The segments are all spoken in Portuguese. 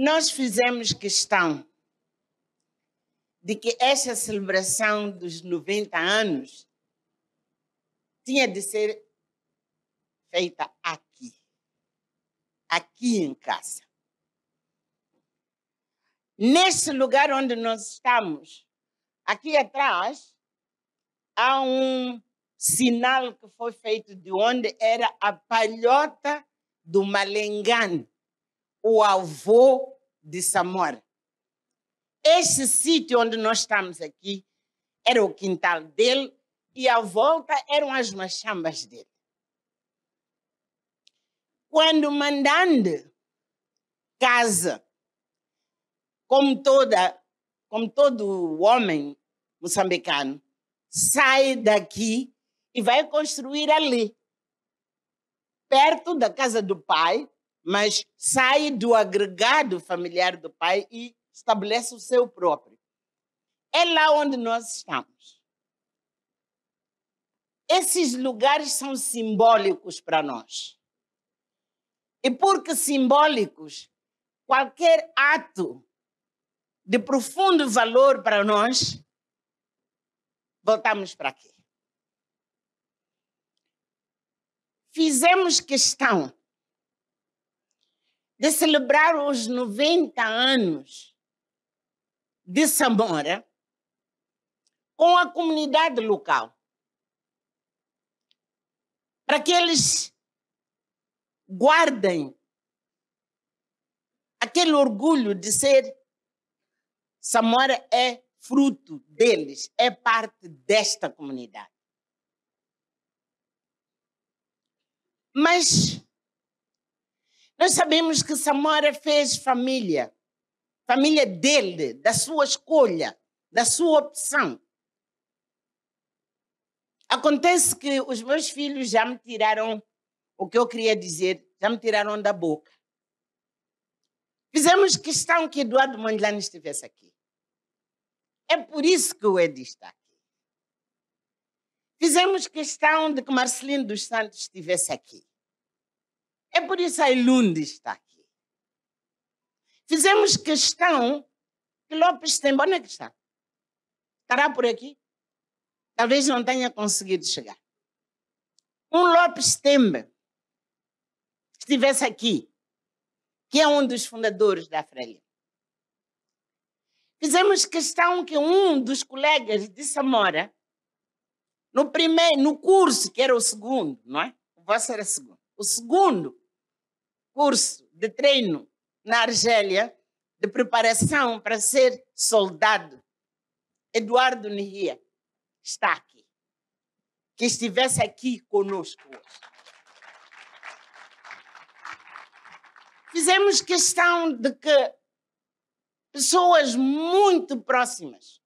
Nós fizemos questão de que esta celebração dos 90 anos tinha de ser feita aqui, aqui em casa. Nesse lugar onde nós estamos, aqui atrás, há um sinal que foi feito de onde era a palhota do Malengane, o avô de Samora. Este sítio onde nós estamos aqui era o quintal dele e à volta eram as machambas dele. Quando o mandante casa, como, toda, como todo homem moçambicano, sai daqui e vai construir ali, perto da casa do pai, mas sai do agregado familiar do pai e estabelece o seu próprio. É lá onde nós estamos. Esses lugares são simbólicos para nós. E porque simbólicos, qualquer ato de profundo valor para nós, voltamos para aqui. Fizemos questão de celebrar os 90 anos de Samora com a comunidade local. Para que eles guardem aquele orgulho de ser Samora é fruto deles, é parte desta comunidade. Mas nós sabemos que Samora fez família família dele, da sua escolha, da sua opção. Acontece que os meus filhos já me tiraram o que eu queria dizer, já me tiraram da boca. Fizemos questão que Eduardo Mondlane estivesse aqui. É por isso que o Edi está aqui. Fizemos questão de que Marcelino dos Santos estivesse aqui. É por isso a Ilunde está aqui. Fizemos questão que Lopes tem. Onde é que está? Estará por aqui? Talvez não tenha conseguido chegar. Um Lopes Tembe estivesse aqui, que é um dos fundadores da Frelia. Fizemos questão que um dos colegas de Samora, no primeiro, no curso, que era o segundo, não é? O vosso era o segundo. O segundo curso de treino na Argélia de preparação para ser soldado. Eduardo Nihia está aqui. Que estivesse aqui conosco hoje. Fizemos questão de que pessoas muito próximas,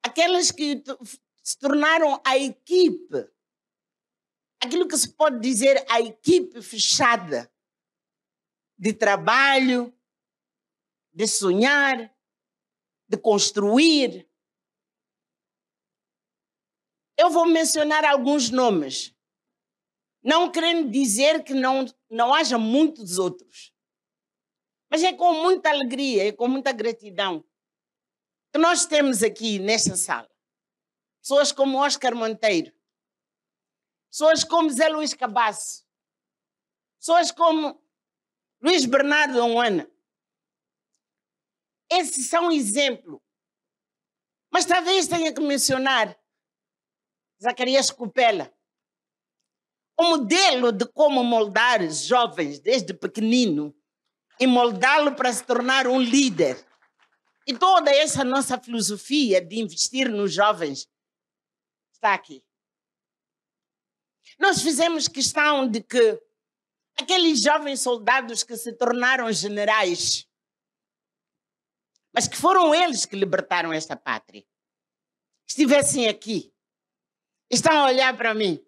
aquelas que se tornaram a equipe, aquilo que se pode dizer a equipe fechada de trabalho, de sonhar, de construir. Eu vou mencionar alguns nomes, não querendo dizer que não, não haja muitos outros. Mas é com muita alegria e com muita gratidão que nós temos aqui nesta sala pessoas como Oscar Monteiro, pessoas como Zé Luiz Cabasso, pessoas como Luiz Bernardo Oana. Esses são exemplos. Mas talvez tenha que mencionar Zacarias Cupela. O modelo de como moldar jovens desde pequenino e moldá-lo para se tornar um líder. E toda essa nossa filosofia de investir nos jovens está aqui. Nós fizemos questão de que aqueles jovens soldados que se tornaram generais, mas que foram eles que libertaram esta pátria, estivessem aqui, estão a olhar para mim.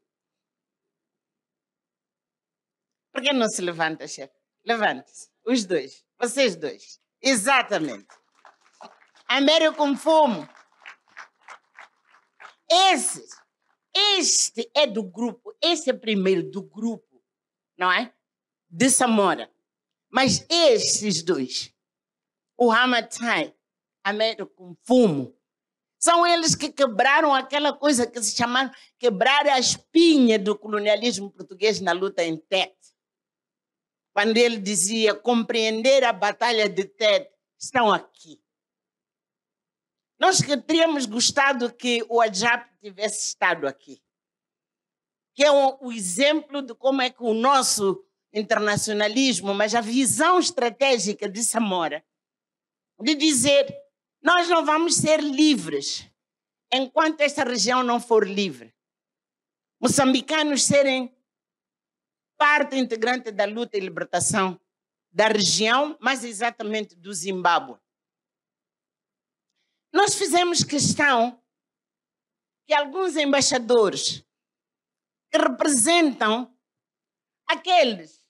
Por que não se levanta, chefe? Levante-se. Os dois. Vocês dois. Exatamente. Américo Fumo. Esse, este é do grupo, esse é primeiro do grupo, não é? De Samora. Mas esses dois, o Hamatai, Américo Fumo, são eles que quebraram aquela coisa que se chamaram quebrar a espinha do colonialismo português na luta em Tete. Quando ele dizia compreender a batalha de Tete, estão aqui. Nós que teríamos gostado que o Ajap tivesse estado aqui, que é o, o exemplo de como é que o nosso internacionalismo, mas a visão estratégica de Samora, de dizer nós não vamos ser livres enquanto esta região não for livre. Moçambicanos serem parte integrante da luta e libertação da região, mas exatamente do Zimbábue. Nós fizemos questão que alguns embaixadores que representam aqueles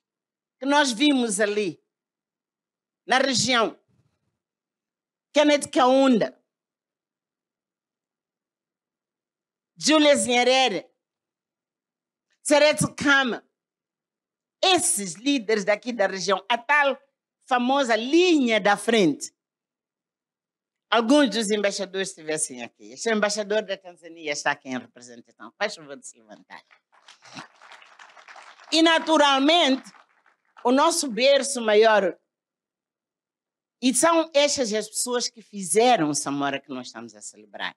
que nós vimos ali na região, Kenneth Kaunda, Julius Nyerere, Seretsu Kama, esses líderes daqui da região, a tal famosa linha da frente. Alguns dos embaixadores estivessem aqui. Este embaixador da Tanzânia está aqui em representação. Faz favor de se levantar. E, naturalmente, o nosso berço maior. E são estas as pessoas que fizeram Samora que nós estamos a celebrar.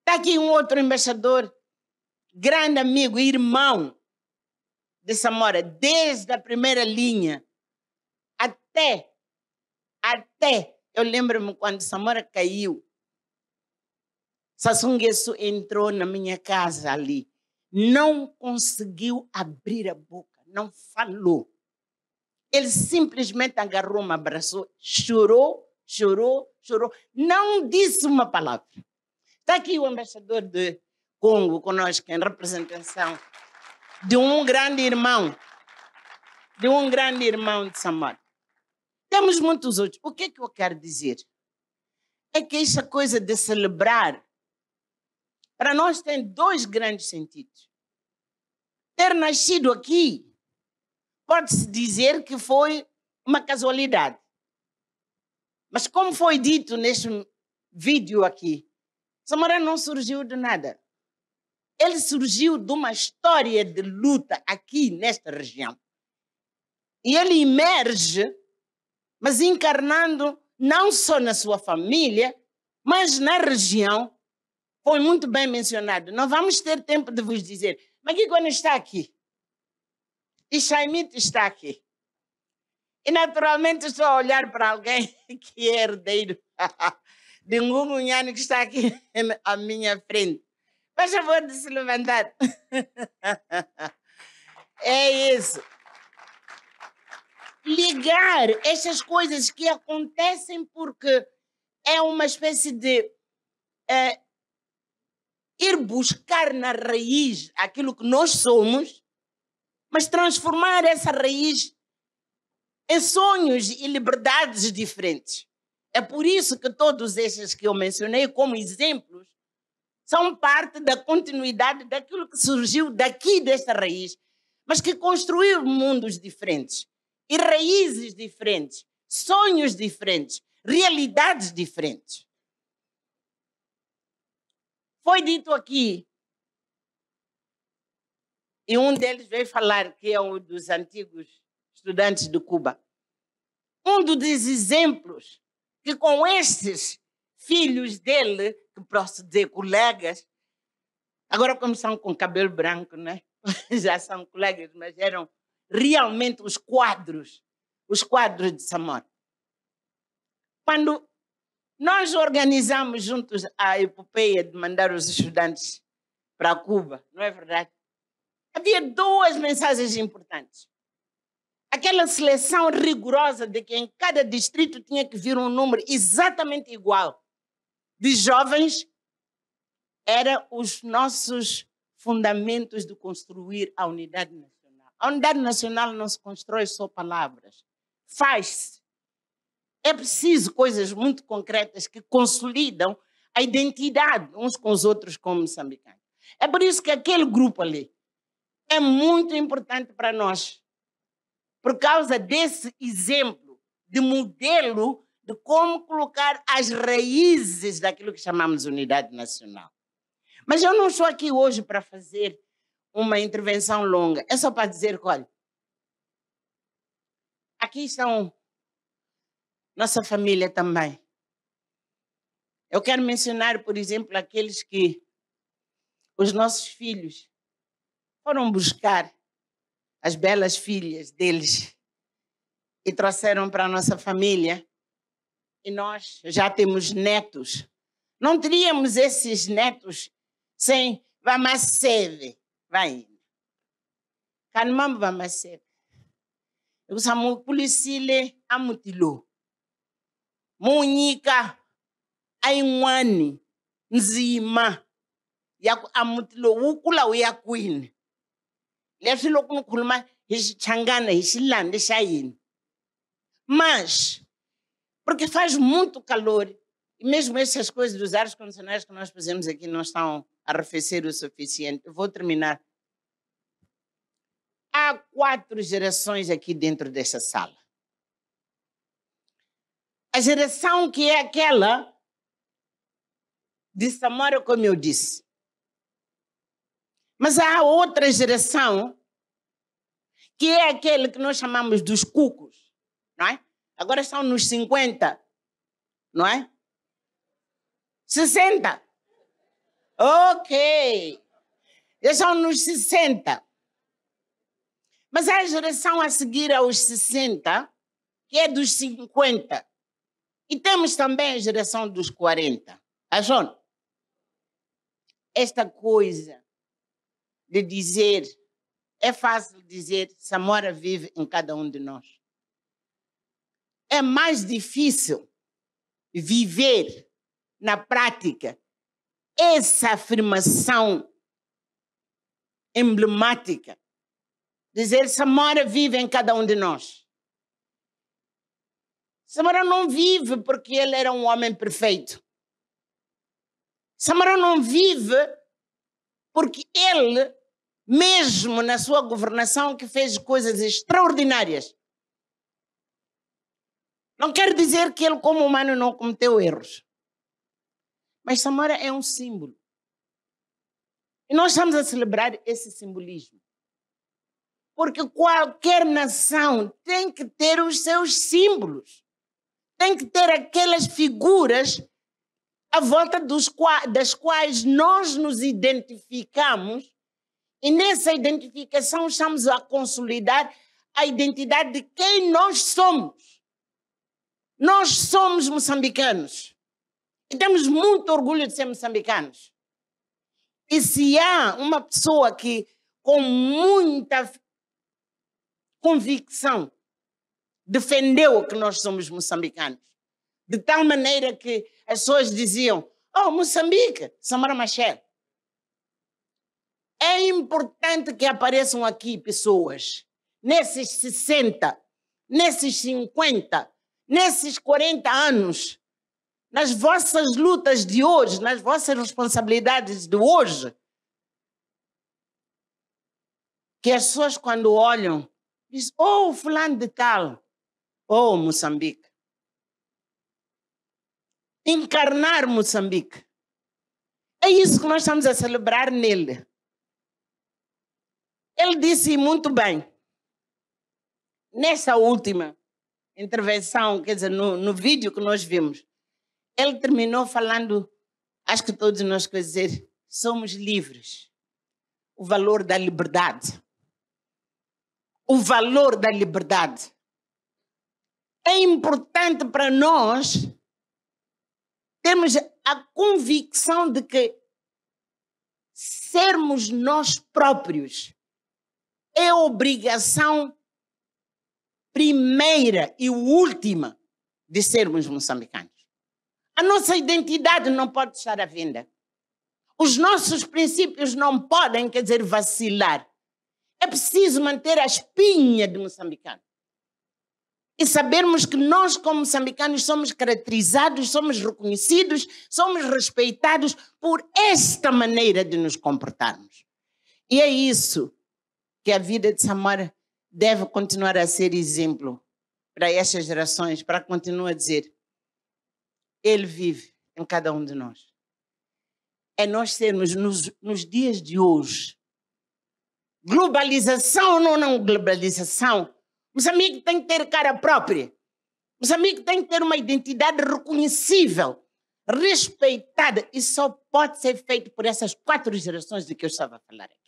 Está aqui um outro embaixador, grande amigo, irmão de Samora, desde a primeira linha até, até, eu lembro-me quando Samora caiu, Sassunguesso entrou na minha casa ali, não conseguiu abrir a boca, não falou. Ele simplesmente agarrou, me abraçou, chorou, chorou, chorou, não disse uma palavra. Está aqui o embaixador de Congo conosco, em representação de um grande irmão, de um grande irmão de Samar. Temos muitos outros. O que é que eu quero dizer? É que essa coisa de celebrar, para nós tem dois grandes sentidos. Ter nascido aqui, pode-se dizer que foi uma casualidade. Mas como foi dito neste vídeo aqui, Samara não surgiu de nada ele surgiu de uma história de luta aqui nesta região. E ele emerge, mas encarnando não só na sua família, mas na região. Foi muito bem mencionado. Não vamos ter tempo de vos dizer. Mas quando está aqui? E Shaimit está aqui. E naturalmente estou a olhar para alguém que é herdeiro de Ngungunhani que está aqui à minha frente. Faz favor de se levantar. É isso. Ligar essas coisas que acontecem porque é uma espécie de é, ir buscar na raiz aquilo que nós somos, mas transformar essa raiz em sonhos e liberdades diferentes. É por isso que todos esses que eu mencionei como exemplos são parte da continuidade daquilo que surgiu daqui desta raiz, mas que construiu mundos diferentes e raízes diferentes, sonhos diferentes, realidades diferentes. Foi dito aqui, e um deles veio falar, que é um dos antigos estudantes de Cuba. Um dos exemplos que com estes filhos dele que posso dizer colegas, agora como são com cabelo branco, né? já são colegas, mas eram realmente os quadros, os quadros de Samora. Quando nós organizamos juntos a epopeia de mandar os estudantes para Cuba, não é verdade? Havia duas mensagens importantes. Aquela seleção rigorosa de que em cada distrito tinha que vir um número exatamente igual de jovens era os nossos fundamentos de construir a unidade nacional. A unidade nacional não se constrói só palavras, faz-se. É preciso coisas muito concretas que consolidam a identidade uns com os outros como moçambicanos. É por isso que aquele grupo ali é muito importante para nós. por causa desse exemplo de modelo de como colocar as raízes daquilo que chamamos unidade nacional. Mas eu não estou aqui hoje para fazer uma intervenção longa, é só para dizer, olha, aqui estão nossa família também. Eu quero mencionar, por exemplo, aqueles que os nossos filhos foram buscar as belas filhas deles e trouxeram para a nossa família. E nós já temos netos. Não teríamos esses netos sem Vamaseve. Vai. Kanmam Vamaseve. Eu chamo policile amutilo. Munyika ya ku amutilo wu kula wu ya kwini leswi loko ni khuluma hi xichangana hi xilande xa hina mas porque faz muito calor e mesmo essas coisas dos ares condicionados que nós fazemos aqui não estão a arrefecer o suficiente. Eu vou terminar. Há quatro gerações aqui dentro dessa sala. A geração que é aquela de Samora, como eu disse. Mas há outra geração que é aquele que nós chamamos dos cucos, não é? Agora estão nos 50, não é? 60. Ok. Já estão nos 60. Mas há a geração a seguir aos 60, que é dos 50. E temos também a geração dos 40. Acham? esta coisa de dizer, é fácil dizer, Samora vive em cada um de nós. É mais difícil viver na prática essa afirmação emblemática. Dizer, Samora vive em cada um de nós. Samara não vive porque ele era um homem perfeito. Samara não vive porque ele, mesmo na sua governação, que fez coisas extraordinárias. Não quer dizer que ele, como humano, não cometeu erros. Mas Samara é um símbolo. E nós estamos a celebrar esse simbolismo. Porque qualquer nação tem que ter os seus símbolos. Tem que ter aquelas figuras à volta dos, das quais nós nos identificamos, e nessa identificação estamos a consolidar a identidade de quem nós somos. Nós somos moçambicanos. E temos muito orgulho de ser moçambicanos. E se há uma pessoa que, com muita convicção, defendeu que nós somos moçambicanos, de tal maneira que as pessoas diziam: Oh, Moçambique, Samara Machel. É importante que apareçam aqui pessoas, nesses 60, nesses 50, nesses 40 anos, nas vossas lutas de hoje, nas vossas responsabilidades de hoje, que as pessoas, quando olham, dizem: Oh, Fulano de Tal, oh, Moçambique encarnar Moçambique. É isso que nós estamos a celebrar nele. Ele disse muito bem, nessa última intervenção, quer dizer, no, no vídeo que nós vimos, ele terminou falando, acho que todos nós quer dizer, somos livres. O valor da liberdade. O valor da liberdade. É importante para nós temos a convicção de que sermos nós próprios é obrigação primeira e última de sermos moçambicanos. A nossa identidade não pode estar à venda. Os nossos princípios não podem, quer dizer, vacilar. É preciso manter a espinha de moçambicano e sabermos que nós, como moçambicanos, somos caracterizados, somos reconhecidos, somos respeitados por esta maneira de nos comportarmos. E é isso que a vida de Samara deve continuar a ser exemplo para estas gerações, para continuar a dizer: Ele vive em cada um de nós. É nós sermos, nos, nos dias de hoje, globalização ou não, não globalização, Moçambique tem que ter cara própria. Moçambique tem que ter uma identidade reconhecível, respeitada, e só pode ser feito por essas quatro gerações de que eu estava a falar aqui.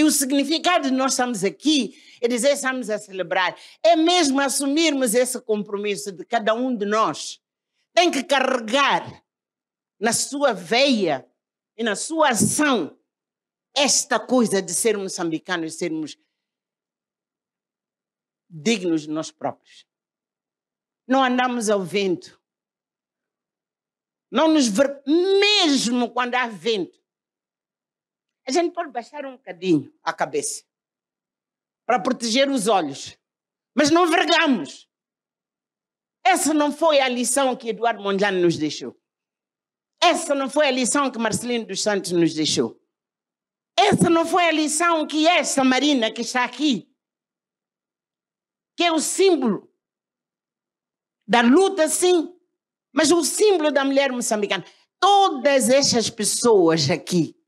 E o significado de nós estamos aqui é dizer estamos a celebrar, é mesmo assumirmos esse compromisso de cada um de nós. Tem que carregar na sua veia e na sua ação esta coisa de sermos moçambicanos, sermos dignos de nós próprios. Não andamos ao vento. Não nos ver, mesmo quando há vento. A gente pode baixar um bocadinho a cabeça para proteger os olhos, mas não vergamos. Essa não foi a lição que Eduardo Mondlane nos deixou. Essa não foi a lição que Marcelino dos Santos nos deixou. Essa não foi a lição que essa Marina que está aqui, que é o símbolo da luta, sim, mas o símbolo da mulher moçambicana. Todas estas pessoas aqui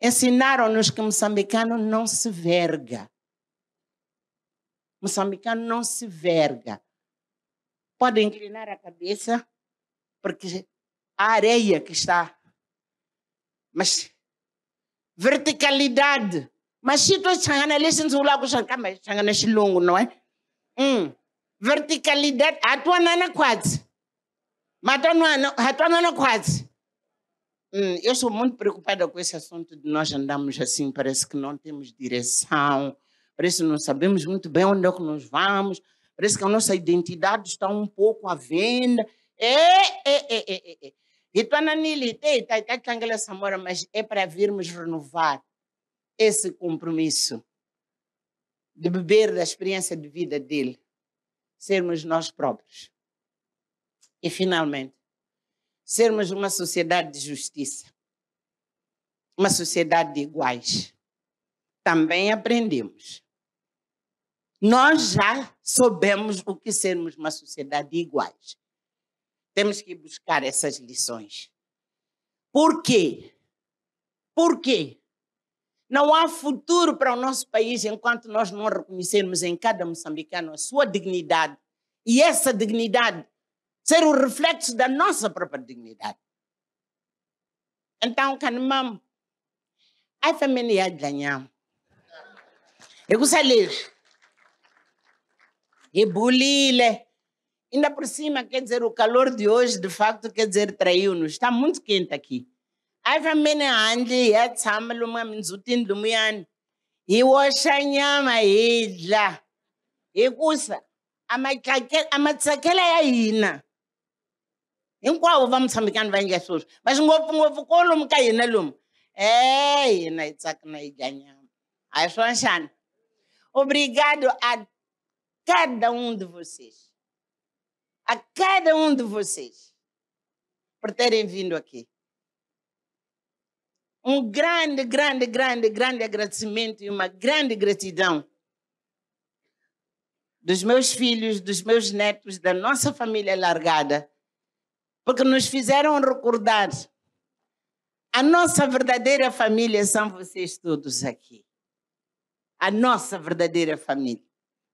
ensinaram-nos que moçambicano não se verga. Moçambicano não se verga. Pode inclinar a cabeça, porque a areia que está. Mas verticalidade. Mas se tu changana listen to lago changana changana shilungu, não é? Hum verticalidade hatuanana quase hatuanana quase hum, eu sou muito preocupada com esse assunto de nós andamos assim parece que não temos direção parece que não sabemos muito bem onde é que nós vamos parece que a nossa identidade está um pouco à venda é, é, é, é, é. Hituananili, está está samora, mas é para virmos renovar esse compromisso de beber da experiência de vida dele sermos nós próprios. E, finalmente, sermos uma sociedade de justiça, uma sociedade de iguais. Também aprendemos. Nós já soubemos o que sermos uma sociedade de iguais. Temos que buscar essas lições. Por quê? Por quê? Não há futuro para o nosso país enquanto nós não reconhecermos em cada moçambicano a sua dignidade e essa dignidade ser o reflexo da nossa própria dignidade. Então, canimam, a família ganhar. Eu gostaria. E bulile. Ainda por cima, quer dizer, o calor de hoje, de facto, quer dizer, traiu-nos. Está muito quente aqui. ava mene handle ya tshama lomu emindzutini lomuyani hi woxa nyama hi dla hikusa a matsakelo ya hina hinkwavo va mutshambekani va endla sweswo va swi ngopfungopfu ko lomu ka hina lomu. E hina hi tsaka na hi dya nyama. A hi swona xana? Obrigado a cada um de vocês a cada um de vocês por terem vindo aqui um grande, grande, grande, grande agradecimento e uma grande gratidão dos meus filhos, dos meus netos, da nossa família largada, porque nos fizeram recordar a nossa verdadeira família são vocês todos aqui. A nossa verdadeira família.